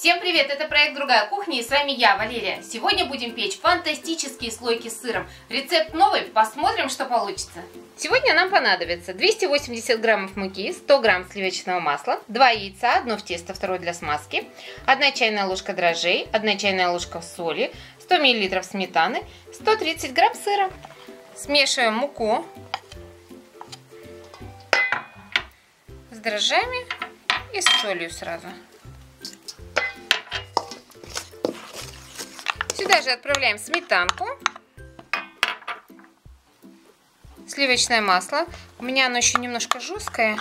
Всем привет! Это проект «Другая кухня» и с вами я, Валерия. Сегодня будем печь фантастические слойки с сыром. Рецепт новый, посмотрим, что получится. Сегодня нам понадобится 280 граммов муки, 100 грамм сливочного масла, 2 яйца, одно в тесто, второе для смазки, 1 чайная ложка дрожжей, 1 чайная ложка соли, 100 мл сметаны, 130 грамм сыра. Смешиваем муку с дрожжами и с солью сразу. Сюда же отправляем сметанку, сливочное масло. У меня оно еще немножко жесткое.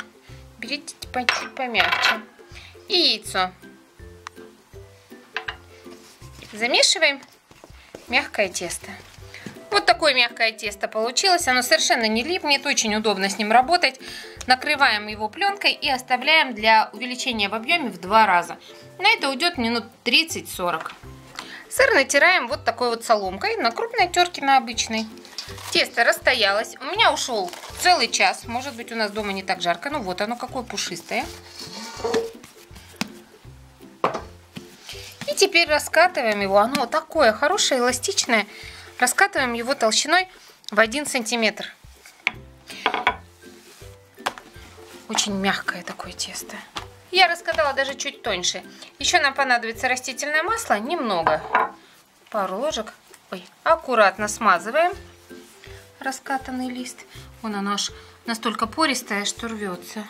Берите помягче. И яйцо. Замешиваем мягкое тесто. Вот такое мягкое тесто получилось. Оно совершенно не липнет, очень удобно с ним работать. Накрываем его пленкой и оставляем для увеличения в объеме в два раза. На это уйдет минут 30-40. Сыр натираем вот такой вот соломкой на крупной терке, на обычной. Тесто расстоялось. У меня ушел целый час. Может быть, у нас дома не так жарко. Ну вот оно какое пушистое. И теперь раскатываем его. Оно такое хорошее, эластичное. Раскатываем его толщиной в 1 сантиметр. Очень мягкое такое тесто. Я раскатала даже чуть тоньше. Еще нам понадобится растительное масло, немного. Пару ложек. Ой, аккуратно смазываем раскатанный лист. Вон оно аж настолько пористое, что рвется.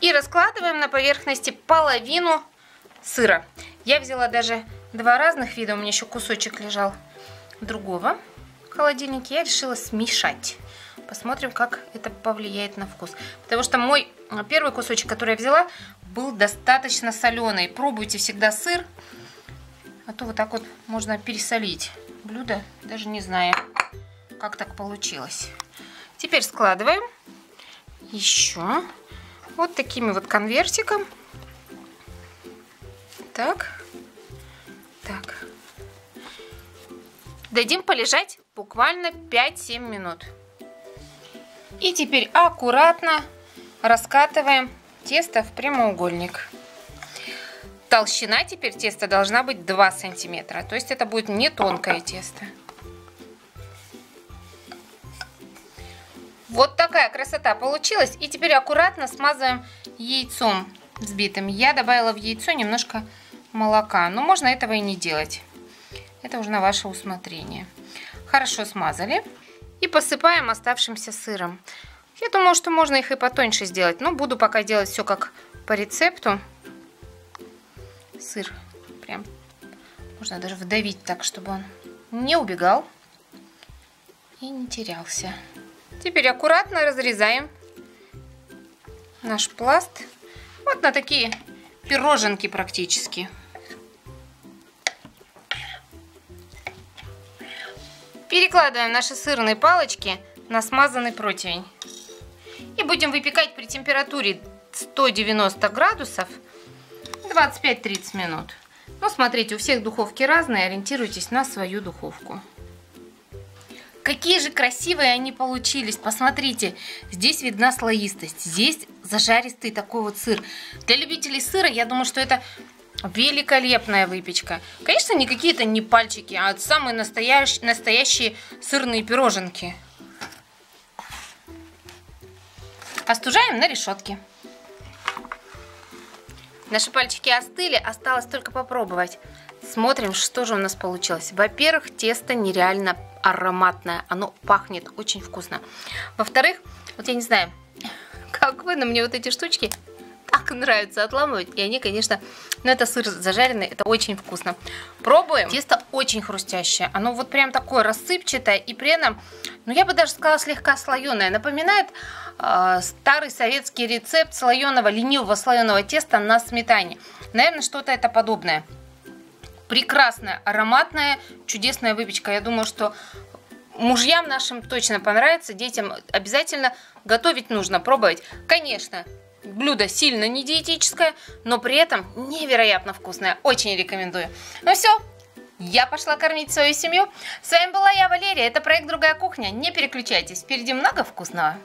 И раскладываем на поверхности половину сыра. Я взяла даже два разных вида, у меня еще кусочек лежал другого в холодильнике. Я решила смешать. Посмотрим, как это повлияет на вкус. Потому что мой а, первый кусочек, который я взяла, был достаточно соленый. Пробуйте всегда сыр, а то вот так вот можно пересолить блюдо, даже не знаю, как так получилось. Теперь складываем еще вот такими вот конвертиком. Так, так. Дадим полежать буквально 5-7 минут. И теперь аккуратно раскатываем тесто в прямоугольник. Толщина теперь теста должна быть 2 сантиметра. То есть это будет не тонкое тесто. Вот такая красота получилась. И теперь аккуратно смазываем яйцом взбитым. Я добавила в яйцо немножко молока. Но можно этого и не делать. Это уже на ваше усмотрение. Хорошо смазали. И посыпаем оставшимся сыром. Я думаю, что можно их и потоньше сделать, но буду пока делать все как по рецепту. Сыр прям можно даже вдавить так, чтобы он не убегал и не терялся. Теперь аккуратно разрезаем наш пласт вот на такие пироженки практически. Перекладываем наши сырные палочки на смазанный противень. И будем выпекать при температуре 190 градусов 25-30 минут. Ну, смотрите, у всех духовки разные, ориентируйтесь на свою духовку. Какие же красивые они получились, посмотрите, здесь видна слоистость, здесь зажаристый такой вот сыр. Для любителей сыра, я думаю, что это Великолепная выпечка. Конечно, не какие-то не пальчики, а самые настоящие, настоящие сырные пироженки. Остужаем на решетке. Наши пальчики остыли, осталось только попробовать. Смотрим, что же у нас получилось. Во-первых, тесто нереально ароматное. Оно пахнет очень вкусно. Во-вторых, вот я не знаю, как вы, но мне вот эти штучки так нравится отламывать. И они, конечно, ну это сыр зажаренный, это очень вкусно. Пробуем. Тесто очень хрустящее. Оно вот прям такое рассыпчатое и при этом, ну я бы даже сказала, слегка слоеное. Напоминает э, старый советский рецепт слоеного, ленивого слоеного теста на сметане. Наверное, что-то это подобное. Прекрасная, ароматная, чудесная выпечка. Я думаю, что мужьям нашим точно понравится, детям обязательно готовить нужно, пробовать. Конечно, Блюдо сильно не диетическое, но при этом невероятно вкусное. Очень рекомендую. Ну все, я пошла кормить свою семью. С вами была я, Валерия. Это проект «Другая кухня». Не переключайтесь, впереди много вкусного.